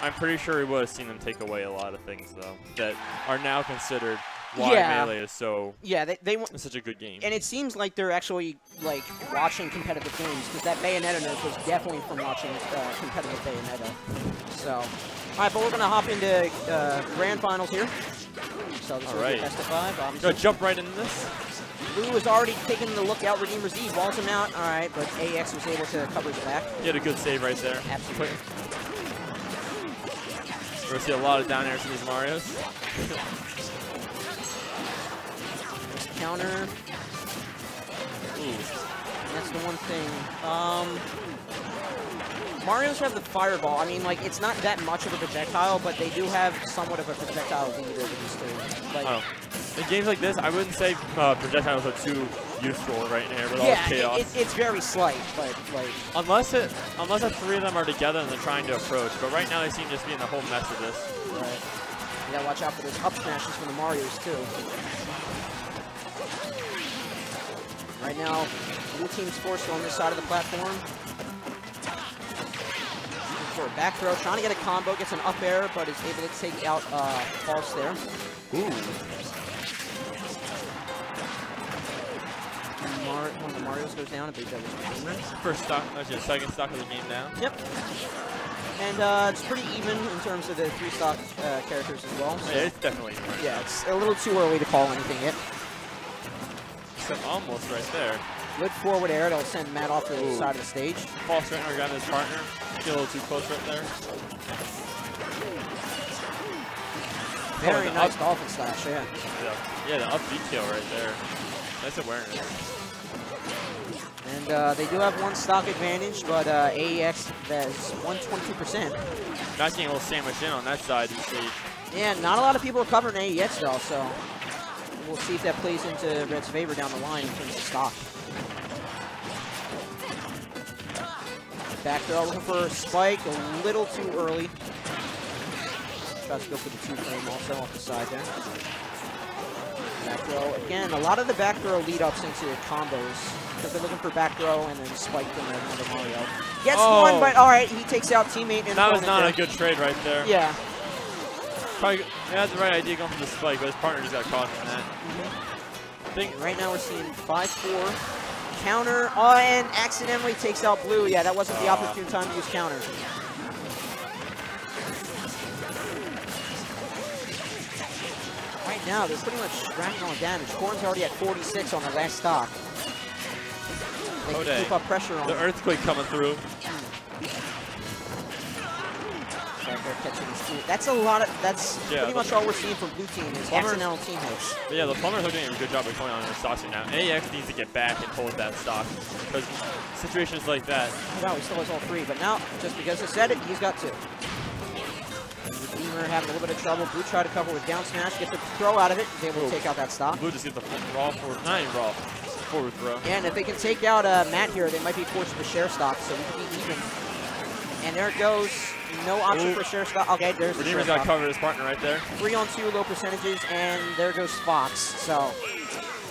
I'm pretty sure we would have seen them take away a lot of things though that are now considered why Yeah. melee is so Yeah, they, they want, such a good game. and it seems like they're actually like watching competitive games because that Bayonetta nerf was definitely from watching uh, competitive Bayonetta. So, all right, but we're gonna hop into uh, grand finals here. So this All right. best of five. Go Obviously, jump right into this. Blue has already taken the look out. Redeemer's Eve walls him out. All right, but AX was able to cover his back. He had a good save right there. Absolutely. We're gonna see a lot of down airs from these Mario's. Counter. Ooh. That's the one thing. Um, Mario's have the fireball. I mean, like, it's not that much of a projectile, but they do have somewhat of a projectile lead over these two. Like, Oh. In games like this, I wouldn't say uh, projectiles are too useful right here with all yeah, the it, chaos. it, it's very slight, but, like, unless it, unless the three of them are together and they're trying to approach. But right now they seem just be in the whole mess of this. right. You gotta watch out for those up smashes from the Marios, too. Right now, blue team's forced on this side of the platform. Looking For a back throw, trying to get a combo, gets an up air, but is able to take out uh, false there. Ooh. Marios goes down. I believe that was. First stock, actually the second stock of the game now. Yep. And uh, it's pretty even in terms of the three stock uh, characters as well. So, Yeah, it's definitely right. yeah, it's a little too early to call anything yet. So almost right there. Good forward air that'll send Matt off to the Ooh. side of the stage. False right now grabbing his partner. Get a little too close right there. Very the nice up- dolphin slash, yeah. Yeah, yeah, the up detail right there. Nice awareness. And uh, they do have one stock advantage, but uh, AEX has 122%. Not getting a little sandwiched in on that side. You see, Yeah, not a lot of people are covering AEX though, so we'll see if that plays into Red's favor down the line in terms of stock. Back throw looking for a spike, a little too early. Tries to go for the two frame also off the side there. Back throw, again, a lot of the back throw lead ups into combos because they're looking for back throw and then spike from another Mario. Gets Oh. one, but all right, he takes out teammate and that was not there. a good trade right there. Yeah, Probably, he had the right idea going for the spike, but his partner just got caught in that. I think right now we're seeing 5-4. Counter, oh, and accidentally takes out blue. Yeah, that wasn't the Aw. opportune time to use counter. Right now, they're pretty much racking on damage. Corrin's already at 46 on the last stock. They Ode. keep up pressure on the him. earthquake coming through. Back there catching his team. That's a lot of, that's Yeah, pretty much all we're seeing from blue team is Plumber- accidental team hits. Yeah, the plumbers are doing a good job of going on their stocks right now. AX needs to get back and hold that stock because situations like that. Wow, he still has all three, but now, just because he said it, he's got two. Redeemer having a little bit of trouble. Blue tried to cover with down smash, gets the throw out of it, is able Ooh. to take out that stock. Blue just get the raw not even raw, forward throw. Yeah, and if they can take out uh, Matt here, they might be forced to share stock, so we can be even. And there it goes. No option Ooh. for share stock. Okay, there's the share Redeemer's got covered his partner right there. Three on two, low percentages, and there goes Fox. So,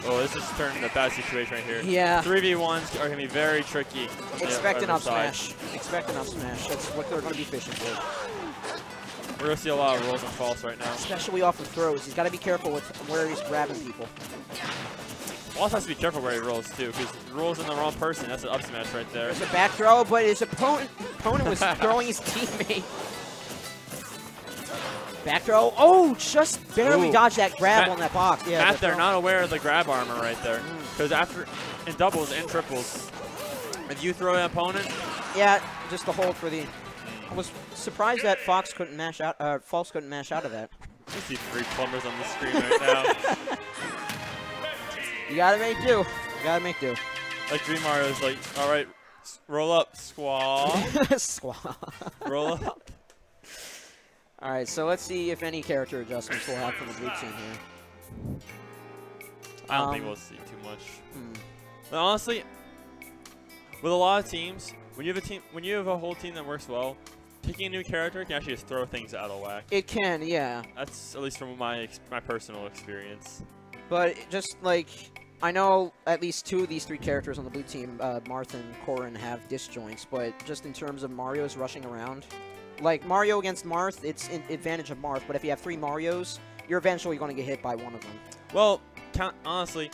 Oh, this is turning a bad situation right here. yeah, 3v1s are going to be very tricky. expect an up side. smash. Expect an up smash. That's what they're going to be fishing for. We're going to see a lot of rolls and falls right now. Especially off of throws. He's got to be careful with where he's grabbing people. Also has to be careful where he rolls too, because rolls in the wrong person. That's an up smash right there. There's a back throw, but his opponent opponent was throwing his teammate. Back throw. Oh, just barely Ooh. dodged that grab Matt- on that box. Yeah, Matt, the they're not aware of the grab armor right there, because after in doubles and triples, if you throw an opponent, Yeah, just the hold for the. I was surprised that Fox couldn't mash out. Uh, False couldn't mash out of that. you see three plumbers on the screen right now. You gotta make do. You gotta make do. like Dream Mario's like, all right, roll up, squaw, Squaw. roll up. All right, so let's see if any character adjustments we'll have from the blue team here. I don't think Um, we'll see too much. Hmm. But honestly, with a lot of teams, when you have a team, when you have a whole team that works well, picking a new character can actually just throw things out of whack. It can, yeah. That's at least from my ex- my personal experience. But just like I know at least two of these three characters on the blue team, uh, Marth and Corrin, have disjoints. But just in terms of Mario's rushing around, Like Mario against Marth, it's in advantage of Marth, but if you have three Marios, you're eventually going to get hit by one of them. Well, count, honestly,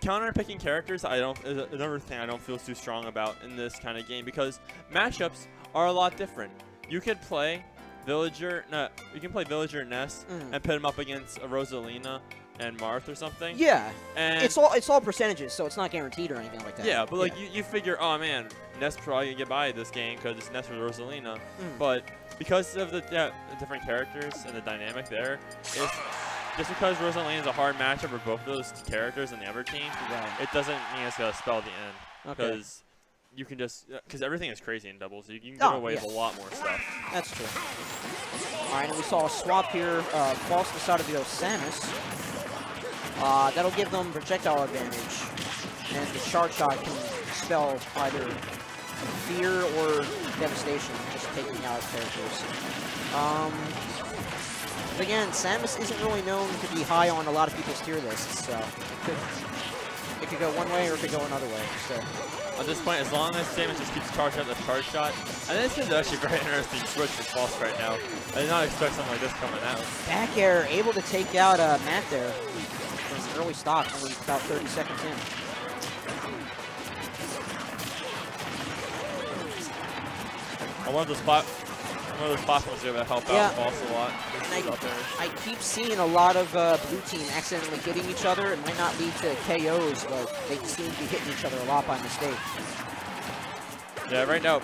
counter picking characters I don't is another thing I don't feel too strong about in this kind of game because matchups are a lot different. You could play Villager, no, you can play Villager Ness Mm. and put him up against a Rosalina and Marth or something. Yeah, and it's all it's all percentages, so it's not guaranteed or anything like that. yeah, but like you, you figure, oh man, Ness probably gonna get by this game because it's Ness with Rosalina. Mm. But because of the, yeah, different characters and the dynamic there, it's just because Rosalina is a hard matchup for both of those characters and the other team, Right. it doesn't mean it's gonna spell the end Okay. because you can just because everything is crazy in doubles. You, you can Oh, give away yeah. a lot more stuff. That's true. All right, and we saw a swap here. Uh, false decided to go Samus. Uh, that'll give them projectile advantage, and the charge shot can spell either fear or devastation, just taking out characters. Um, but again, Samus isn't really known to be high on a lot of people's tier lists, so it could, it could go one way or it could go another way. So At this point, as long as Samus just keeps charging up the charge shot, and this is actually a very interesting switch for False right now. I did not expect something like this coming out. back air able to take out uh, Matt there early stock, only about 30 seconds in. I one of those plat one of those platforms are gonna help Yeah. out False a lot. This And is up there. I keep seeing a lot of uh, blue team accidentally hitting each other. It might not lead to KOs, but they seem to be hitting each other a lot by mistake. Yeah, right now,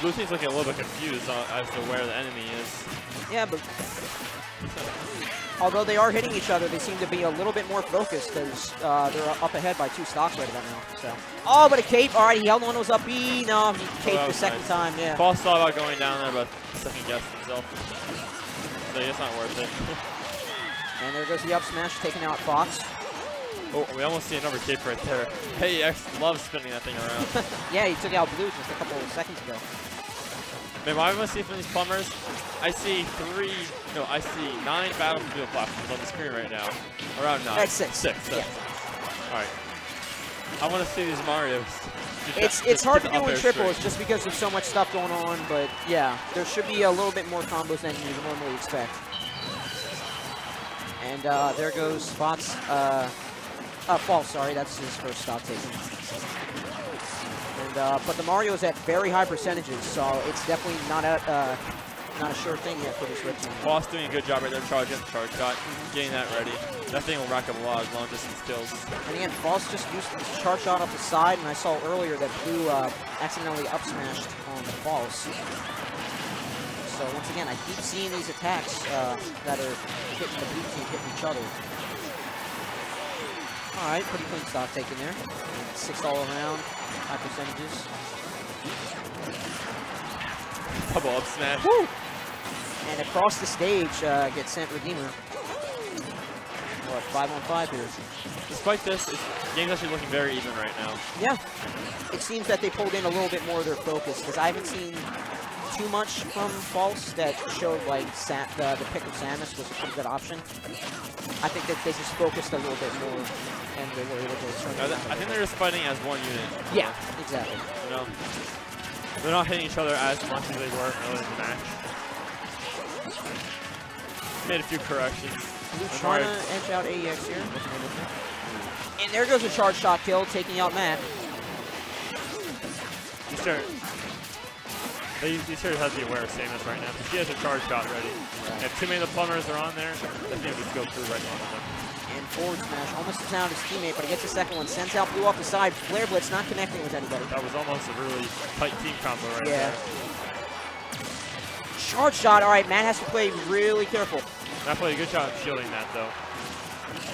Blue Team's looking a little bit confused on, as to where the enemy is. Yeah, but although they are hitting each other, they seem to be a little bit more focused because uh, they're up ahead by two stocks right about now. So, oh, but a cape. All right, he held on to his up B. No, he caped that the second nice. time. Yeah. False thought about going down there, but second guessed himself. So it's not worth it. And there goes the up smash, taking out Fox. oh, we almost see another cape right there. AEX loves spinning that thing around. Yeah, he took out blue just a couple of seconds ago. Man, what I want to see from these plumbers, I see three, no, I see nine battlefield platforms on the screen right now. Around nine. That's six. Six. Yeah. All right. I want to see these Marios. Just- It's just it's hard to do in triples straight. just because there's so much stuff going on, but yeah, there should be a little bit more combos than you normally expect. And uh, there goes Fox. Uh, uh, false, sorry, that's his first stop taken. And uh, but the Mario is at very high percentages, so it's definitely not a uh, not a sure thing yet for this red team. Boss doing a good job right there, charging the charge shot, getting that ready. That thing will rack up a lot of long distance kills. And again, False just used his charge shot off the side, and I saw earlier that Blue uh, accidentally up smashed on the False. So once again, I keep seeing these attacks uh, that are hitting the blue team, hitting each other. All right, pretty clean stock taken there. Six all around, high percentages. Double up smash. Woo! And across the stage uh, gets sent Redeemer. What, five on five here. Despite this, it's, the game's actually looking very even right now. Yeah, it seems that they pulled in a little bit more of their focus because I haven't seen too much from False that showed like Sa the, the pick of Samus was a pretty good option. I think that they just focused a little bit more and they were able to turn I, I think they're just fighting as one unit. Yeah, exactly. You know? They're not hitting each other as much as they were earlier in the match. Made a few corrections. Trying to edge out AEX here. And there goes a charge shot kill, taking out Matt. Are, they, these heroes have to be aware of Samus right now. She has a charge shot ready. If too many of the plumbers are on there, that thing will just go through right them. And forward smash, almost down his teammate, but he gets a second one. Sends out Blue off the side. Flare Blitz not connecting with anybody. That was almost a really tight team combo right Yeah. there. Charge shot. All right, Matt has to play really careful. That played a good job shielding that though.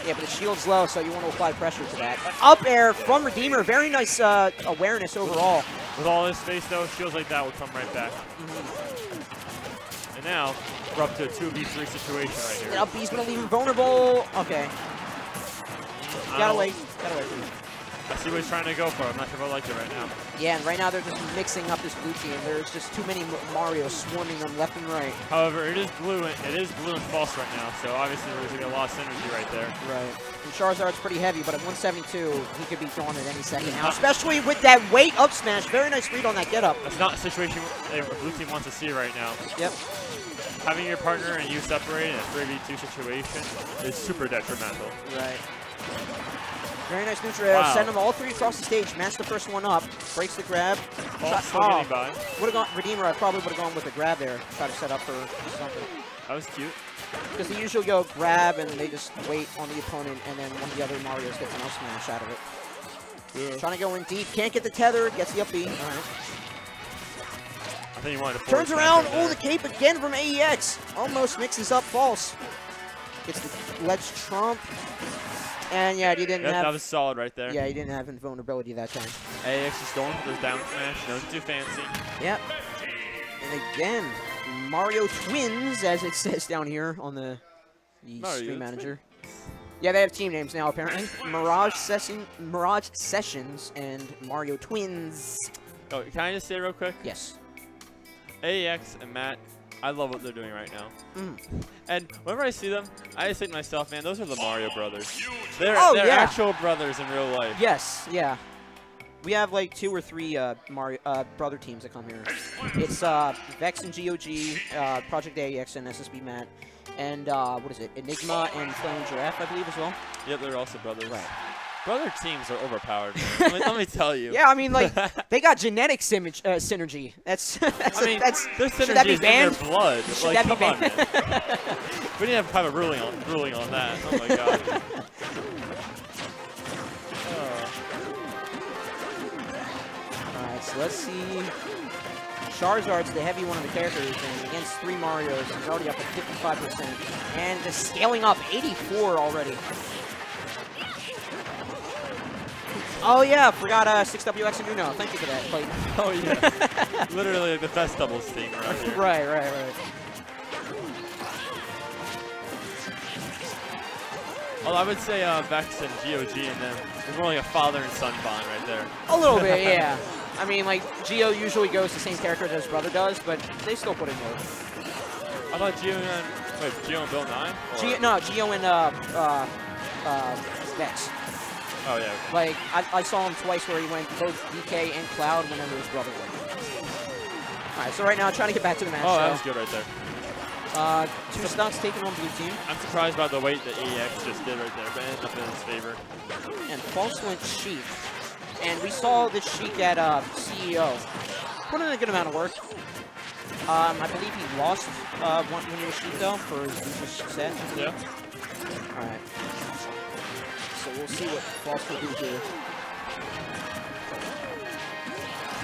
Yeah, but the shield's low, so you want to apply pressure to that. Up air from Redeemer. Very nice uh, awareness overall. With all this space though, shields like that will come right back. And now, we're up to a 2v3 situation right here. up B's to leave him vulnerable. Okay. Gotta wait. Gotta wait. I see what he's trying to go for. I'm not sure if I like it right now. Yeah, and right now they're just mixing up this blue team. There's just too many Mario swarming them left and right. However, it is blue and it is blue and false right now, so obviously there's gonna be a lot of synergy right there. Right. And Charizard's pretty heavy, but at 172, he could be gone at any second now, especially with that weight up smash. Very nice read on that get up. That's not a situation a blue team wants to see right now. Yep. Having your partner and you separate in a 3v2 situation is super detrimental. Right. Very nice neutral air. Wow. Send them all three across the stage. Match the first one up. Breaks the grab. False oh, by. would have gone Redeemer. I probably would have gone with the grab there. Try to set up for something. That was cute. Because they usually go grab and they just wait on the opponent, and then one of the other Mario's gets an up smash out of it. Yeah. Trying to go in deep. Can't get the tether. Gets the up B. All right. I think he wanted to Turns around. Oh, the cape again from AEX. Almost mixes up false. Gets the ledge trump. And yeah, you didn't Yep, that was solid right there. Yeah, he didn't have invulnerability that time. AX is going for the down smash. Nothing too fancy. Yep. And again, Mario Twins, as it says down here on the, the Mario stream Twins. manager. Yeah, they have team names now apparently. Mirage Session, Mirage Sessions, and Mario Twins. Oh, can I just say real quick? Yes. AX and Matt, I love what they're doing right now. Mm. And whenever I see them, I just think to myself, man, those are the Mario brothers. They're, Oh, they're yeah. actual brothers in real life. Yes. Yeah. We have like two or three uh, Mario uh, brother teams that come here. It's uh, Vex and GOG, uh, Project AX and SSB Matt, and uh, what is it? Enigma and Flame Giraffe, I believe as well. Yep, they're also brothers. Right. Brother teams are overpowered. let, me, let me tell you. Yeah, I mean like they got genetic simage, uh, synergy. That's, that's I mean, that's their synergy that be is in their banned? blood. Should like, that be come on, banned? man. we didn't have a private ruling on, ruling on that. Oh my god. Oh. Alright, so let's see. Charizard's the heavy one of the characters, and against three Marios, he's already up at 55%. And just scaling up 84 already. Oh yeah, forgot uh, 6WX and Uno. Thank you for that, oh yeah. Literally like the best doubles team right here. right, right, right. Well, I would say uh, Vex and GOG and them. It's more like a father and son bond right there. A little bit, yeah. I mean, like, Geo usually goes the same character that his brother does, but they still put in work. I thought Gio and wait, Gio and Bill Nine. Or- Geo, no, Geo and uh, uh, uh, Vex. Oh yeah. okay. Like, I, I saw him twice where he went both DK and Cloud whenever his brother went. Alright, so right now, trying to get back to the match. Oh, that was good right there. Uh, two stocks taken on blue team, I'm surprised by the weight that EX just did right there, but it ended up in his favor. and false went Sheik. And we saw this Sheik at uh, CEO. Put in a good amount of work. Um, I believe he lost uh, one when he was Sheik, though, for his set. Yeah. Alright. So we'll see what False will do here.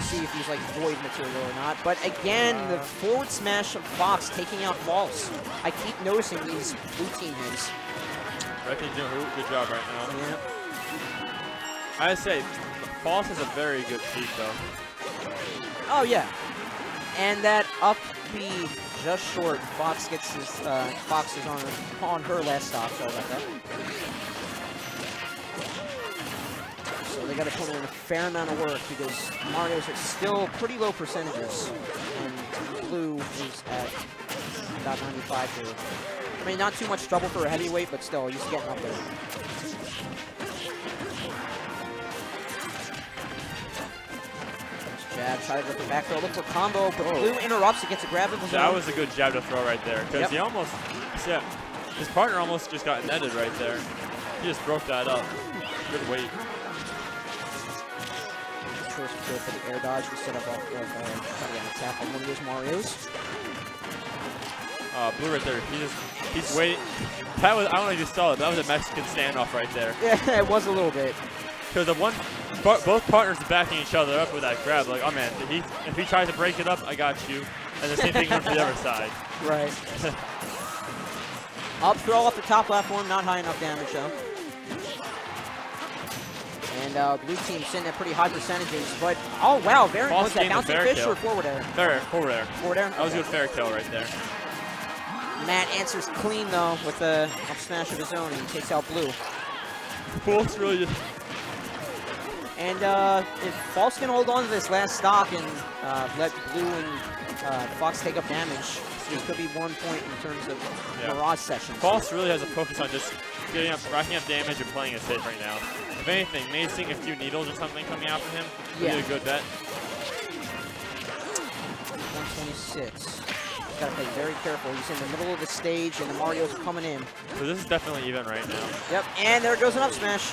See if he's like void material or not. But again, the forward smash of Fox taking out False. I keep noticing these blue team hits. I think he's doing a good job right now. Yeah. I say, False is a very good peak though. Oh yeah. And that up B just short. Fox gets his uh, Fox is on on her last stop. Sorry about that. They got to put in a fair amount of work because Mario's at still pretty low percentages, and Blue is at about 95 here. I mean, not too much trouble for a heavyweight, but still, he's getting up there. Jab, try to go for back throw, look for combo, oh. but Blue interrupts, it gets a grab of his That own. was a good jab to throw right there, because Yep. he almost, yeah, his partner almost just got netted right there. He just broke that up. Good weight. Go for the air dodge instead of uh, uh, trying to get an attack on one of those Marios. Uh, blue right there. He just, he's waiting. That was, I don't know if you saw it, that was a Mexican standoff right there. Yeah, it was a little bit. Because the one, both partners are backing each other up with that grab. Like, oh man, if he, if he tries to break it up, I got you. And the same thing went for the other side. Right. Up throw off the top platform, not high enough damage though. And uh, blue team sitting at pretty high percentages, but oh wow, very False was that bouncing fish kill. or forward air? Fair, forward air. Forward air. That was a good fair kill right there. Matt answers clean though with a up smash of his own and takes out blue. False really just, And uh, if False can hold on to this last stock and uh, let Blue and uh, Fox take up damage, this could be one point in terms of Yeah. Mirage sessions. False really has a focus on just getting up, racking up damage and playing it safe right now. Anything, maybe seeing a few needles or something coming out from him would Yeah. be a good bet. 126. Gotta play very careful. He's in the middle of the stage and the Mario's coming in. So this is definitely even right now. Yep, and there goes an up smash.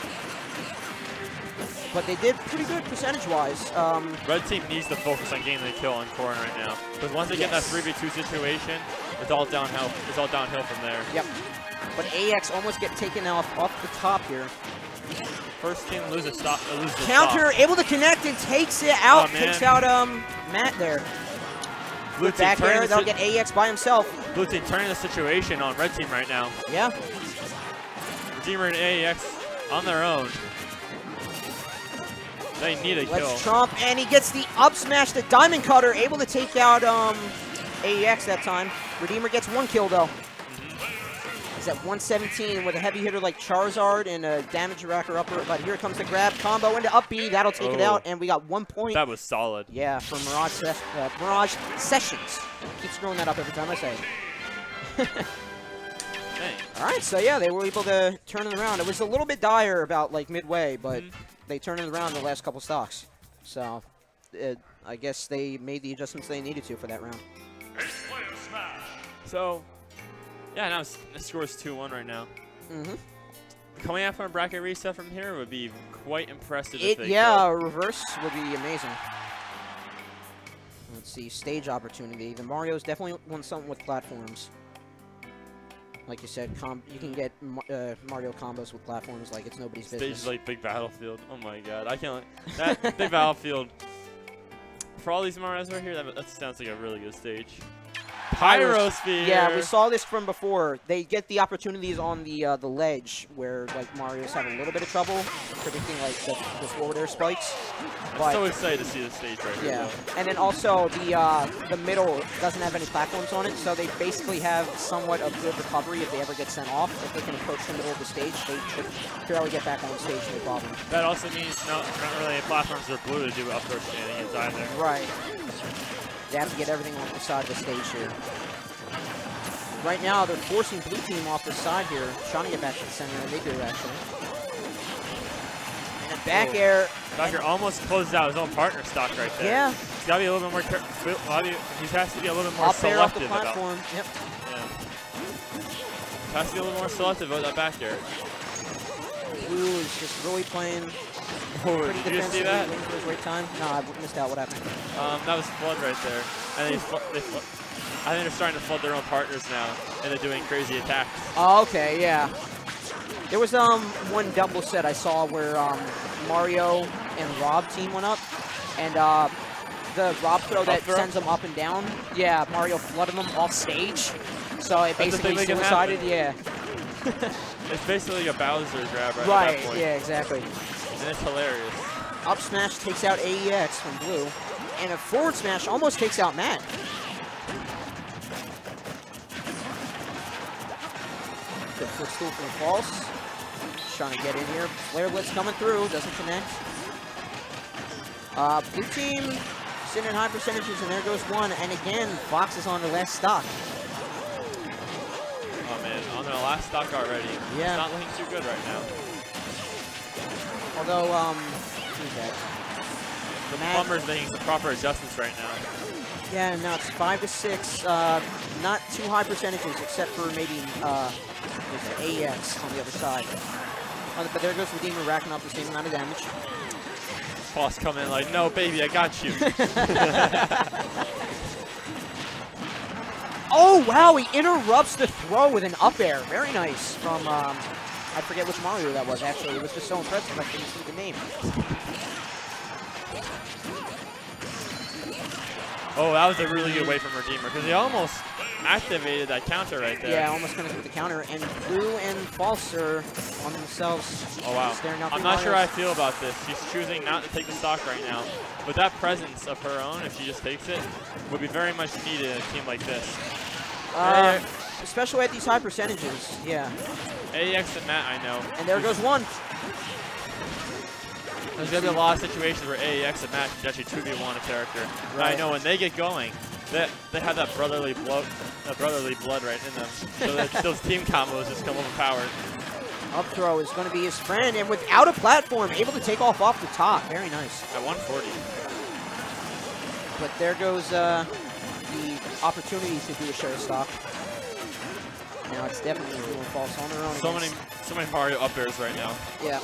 But they did pretty good percentage-wise. Um, Red team needs to focus on getting the kill on Corrin right now. Because once they get that 3v2 situation, it's all downhill. It's all downhill from there. yep. But AX almost get taken off off the top here. First team loses stop. Uh, loses Counter, stop. able to connect and takes it out. Oh, takes out um Matt there. Blue team Back turning air, the they'll get AX by himself. Blue team turning the situation on red team right now. Yeah. Redeemer and AEX on their own. They need a kill. Let's trump, and he gets the up smash. The Diamond Cutter able to take out um AEX that time. Redeemer gets one kill though. He's at 117 with a heavy hitter like Charizard and a damage racker upper. But here comes the grab combo into up B. That'll take it Oh. out, and we got one point. That was solid. Yeah, for Mirage, Ses- uh, Mirage Sessions. Keep screwing that up every time I say it. All right, so yeah, they were able to turn it around. It was a little bit dire about like midway, but Mhm. they turned it around the last couple stocks. So uh, I guess they made the adjustments they needed to for that round. So, yeah, now it's- the score is 2-1 right now. Mm-hmm. Coming out from a bracket reset from here would be quite impressive. if It they yeah, reverse would be amazing. Let's see, stage opportunity. The Mario's definitely won something with platforms. Like you said, com you can get uh, Mario combos with platforms like it's nobody's Stage business. is like big battlefield. Oh my god, I can't. That big battlefield. For all these Marios right here, that, that sounds like a really good stage. Pyro Pyrosphere. Yeah, we saw this from before. They get the opportunities on the uh, the ledge where like Mario's having a little bit of trouble predicting like the, the forward air spikes. I'm so excited to see the stage right yeah, though. and then also the uh, the middle doesn't have any platforms on it, so they basically have somewhat of good recovery if they ever get sent off. If they can approach the middle of the stage, they should barely get back on stage, no problem. That also means no, not really any platforms are blue to do up throw shenanigans either. Right. They have to get everything off the side of the stage here. Right now, they're forcing blue team off the side here, trying to get back to the center, and they do actually. And a back air. Backer almost closes out his own partner stock right there. Yeah, He's got to be a little bit more careful. He has to be a little bit more up air off the selective about. platform. Yep. Yeah. Has to be a little more selective about that back air. Blue is just really playing Oh, pretty did you see that? waiting for his time. No, I missed out. What happened? Um, that was FLUDD right there. And they, flo- they flo- I think they're starting to flood their own partners now, and they're doing crazy attacks. Oh, okay, yeah. There was um one double set I saw where um Mario and R.O.B. team went up, and uh the R.O.B. throw that throw? sends them up and down. Yeah, Mario flooded them off stage, so it basically suicided. Yeah, It's basically a Bowser grab right, at right. that point. Yeah, exactly. And it's hilarious. Up smash takes out AEX from Blue, and a forward smash almost takes out Matt. Good footstool from False. Trying to get in here. Flare Blitz coming through, doesn't connect. Uh, blue team sitting in high percentages, and there goes one. And again, Fox is on the last stock. Oh man, on their last stock already. Yeah. It's not looking too good right now. Although, um? The Plumber's making some proper adjustments right now. Yeah, now it's five to six. Uh, not too high percentages, except for maybe uh, the AX on the other side. But there goes Redeemer racking up the same amount of damage. Boss come in like, no baby, I got you. Oh wow, he interrupts the throw with an up air. Very nice from um, I forget which Mario that was. Actually, it was just so impressive I couldn't see the name. oh, that was a really good way from Redeemer because he almost activated that counter right there. Yeah, almost finished with the counter. And Blue and False are on themselves. Oh wow. I'm not sure I feel about this. She's choosing not to take the stock right now. But that presence of her own, if she just takes it, would be very much needed in a team like this. Uh, especially at these high percentages. Yeah. AEX and Matt, I know. And there goes one. There's gonna be a lot of situations where AEX and Matt can actually 2v1 a character. And I know when they get going, they, they have that brotherly blood, that brotherly blood right in them. So that those team combos just come overpowered. Up throw is going to be his friend, and without a platform, able to take off off the top. Very nice. At 140. But there goes uh, the opportunity to do a share stock. Now it's definitely doing false on their own. So many, so many Mario up airs right now. Yeah.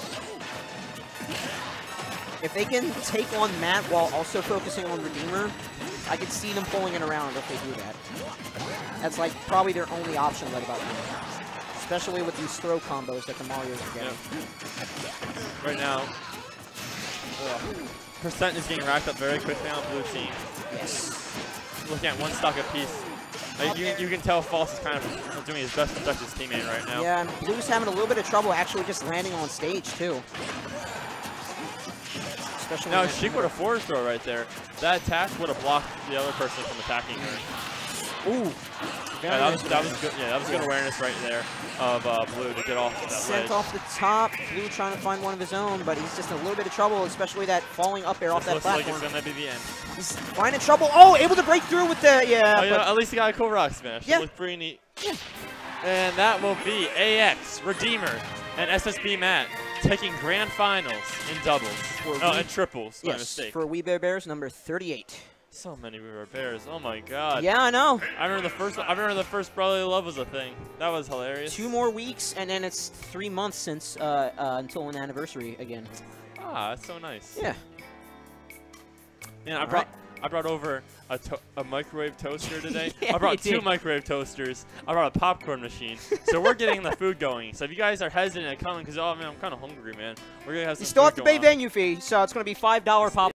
If they can take on Matt while also focusing on Redeemer, I could see them pulling it around if they do that. That's like probably their only option right about now. Especially with these throw combos that the Marios are getting. Right now, ugh. percent is getting racked up very quickly on blue team. Yes. Looking at one stock apiece. Like, you, you can tell False is kind of doing his best to protect his teammate right now. Yeah, and Blue's having a little bit of trouble actually just landing on stage too. Especially Now, if she would have forward throw right there, that attack would have blocked the other person from attacking her. Ooh. Yeah, that was, that was good. Yeah, that was good awareness right there of uh, Blue to get off that Sent ledge. off the top. Blue trying to find one of his own, but he's just in a little bit of trouble, especially that falling up air off This that looks like it's platform. gonna be the end. He's finding trouble. Oh, able to break through with the yeah. Oh, but- at least he got a cool rock smash. Yeah. It looked pretty neat. And that will be AX, Redeemer, and SSB Matt taking grand finals in doubles. For Oh, and triples. Yes, mistake. for Wii Bear B-airs number 38. So many repairs. Oh my god. Yeah, I know. I remember the first. I remember the first Brotherly Love was a thing. That was hilarious. Two more weeks, and then it's three months since uh, uh, until an anniversary again. Ah, that's so nice. Yeah. Yeah, I brought I brought over a, to- a microwave toaster today. Yeah, I brought two did. microwave toasters. I brought a popcorn machine. so we're getting the food going. So if you guys are hesitant at coming, because oh man, I'm kind of hungry, man. We're gonna have some. You still have to pay on. venue fee, so it's going to be five dollar popcorn.